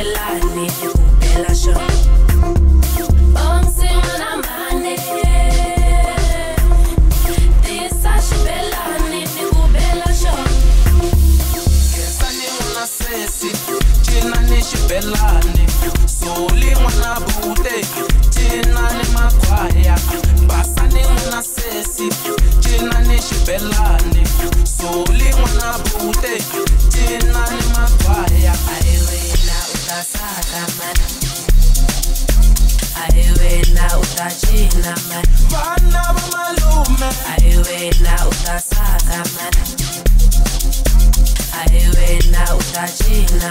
xibelani ekubela xo bonsin'wana mane tisa xibelani ni ku bela xo Khensani n'wana sesi cina ni xibelani soli n'wana bute cina ni makhwaya basani n'wana sesi cina ni xibelani soli n'wana bute wena u ta cina mani vana va malume ayi wena u ta saka mani ayi wena u ta cina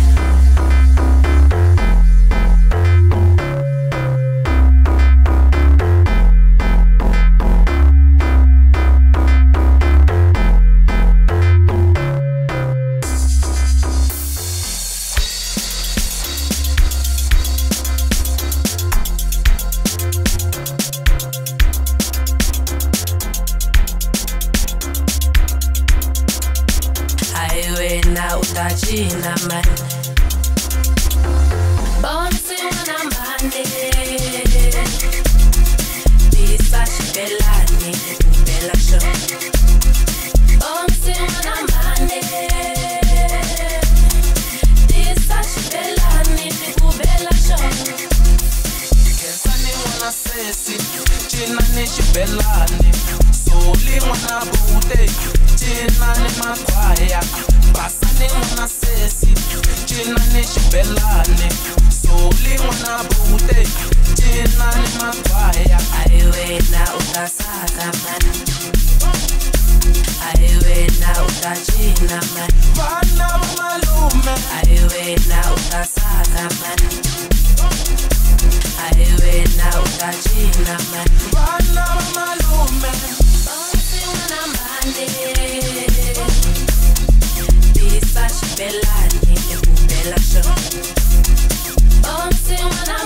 wena u ta cina mani. Bonsin'wana mane tisa xibelani ekubela xo bonsin'wana mane tisa xibelani ekubela xo khensani n'wana sesi cina ni xibelani soli n'wana bute cina ni makhwaya utachina man. Bana umalume. Aiwe na utasaka man? Aiwe na utachina man? Bana umalume. Bouncy wana mbande Bisa shibelani Ubela show Bouncy wana